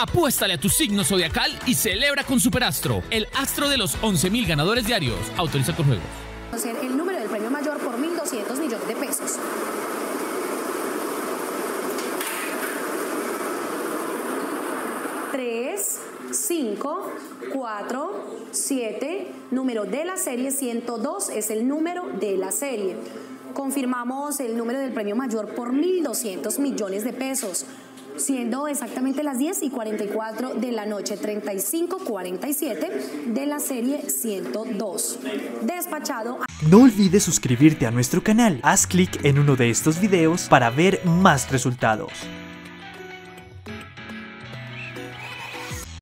Apuéstale a tu signo zodiacal y celebra con Superastro, el astro de los 11.000 ganadores diarios. Autoriza con juegos. El número del premio mayor por 1.200 millones de pesos. 3, 5, 4, 7, número de la serie 102 es el número de la serie. Confirmamos el número del premio mayor por 1.200 millones de pesos siendo exactamente las 10 y 44 de la noche, 35-47 de la serie 102. Despachado. No olvides suscribirte a nuestro canal, haz clic en uno de estos videos para ver más resultados.